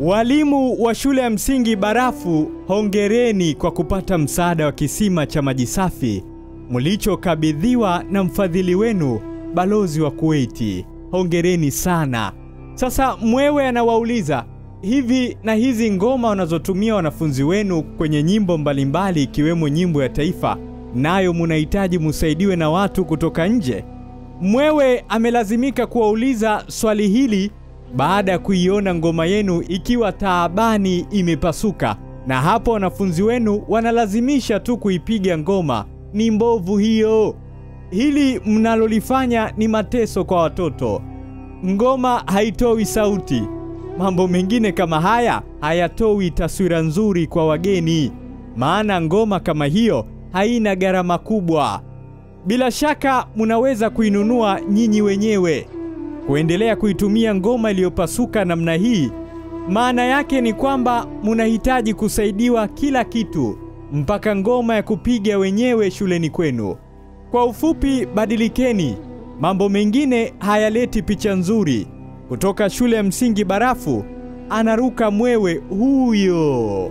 Walimu wa shule ya msingi Barafu, hongereni kwa kupata msaada wa kisima cha maji safi mlichokabidhiwa na mfadhili wenu balozi wa Kuwaiti. Hongereni sana. Sasa mwewe anawauliza hivi, na hizi ngoma wanazotumia wanafunzi wenu kwenye nyimbo mbalimbali ikiwemo nyimbo ya taifa, nayo munahitaji musaidiwe na watu kutoka nje? Mwewe amelazimika kuwauliza swali hili baada ya kuiona ngoma yenu ikiwa taabani imepasuka, na hapo wanafunzi wenu wanalazimisha tu kuipiga ngoma. Ni mbovu hiyo. Hili mnalolifanya ni mateso kwa watoto. Ngoma haitoi sauti. Mambo mengine kama haya hayatoi taswira nzuri kwa wageni, maana ngoma kama hiyo haina gharama kubwa. Bila shaka mnaweza kuinunua nyinyi wenyewe. Kuendelea kuitumia ngoma iliyopasuka namna hii, maana yake ni kwamba munahitaji kusaidiwa kila kitu, mpaka ngoma ya kupiga wenyewe shuleni kwenu. Kwa ufupi, badilikeni. Mambo mengine hayaleti picha nzuri. Kutoka shule ya msingi Barafu, anaruka mwewe huyo.